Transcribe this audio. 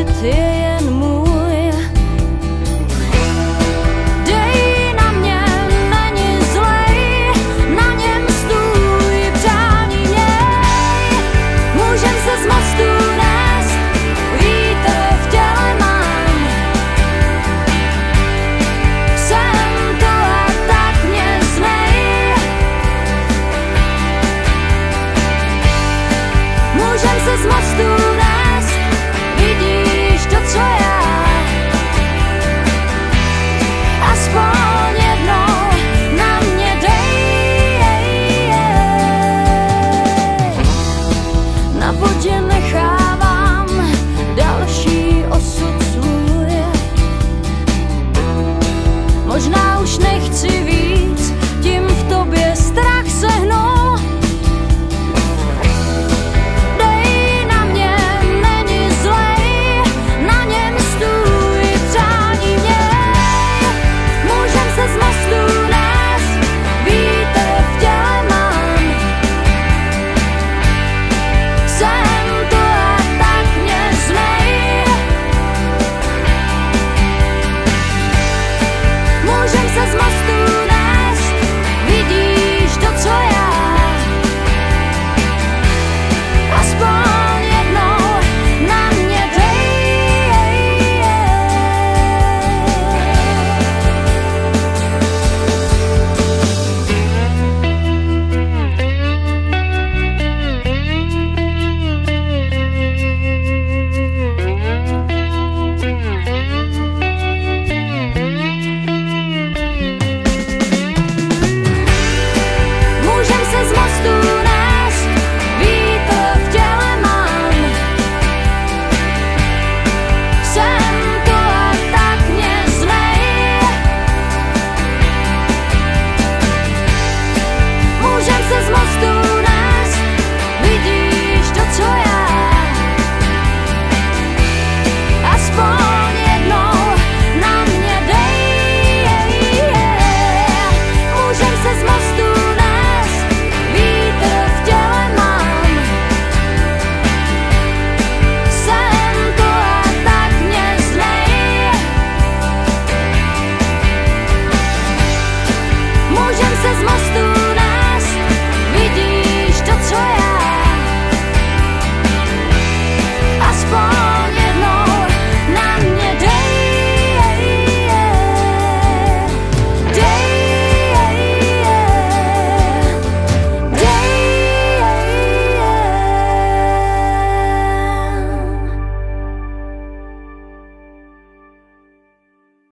it is.